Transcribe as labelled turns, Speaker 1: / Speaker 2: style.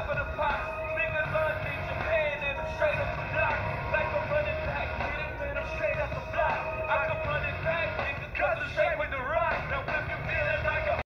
Speaker 1: for the